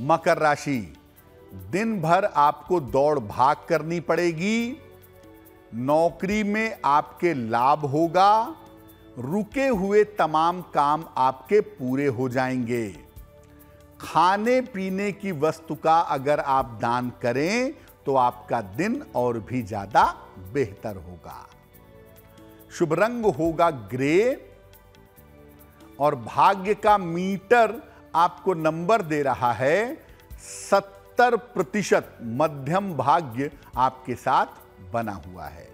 मकर राशि। दिन भर आपको दौड़ भाग करनी पड़ेगी। नौकरी में आपके लाभ होगा। रुके हुए तमाम काम आपके पूरे हो जाएँगे। खाने पीने की वस्तु का अगर आप दान करें तो आपका दिन और भी ज़्यादा बेहतर होगा। शुभ रंग होगा ग्रे। और भाग्य का मीटर आपको नंबर दे रहा है सत्तर प्रतिशत मध्यम भाग्य आपके साथ बना हुआ है।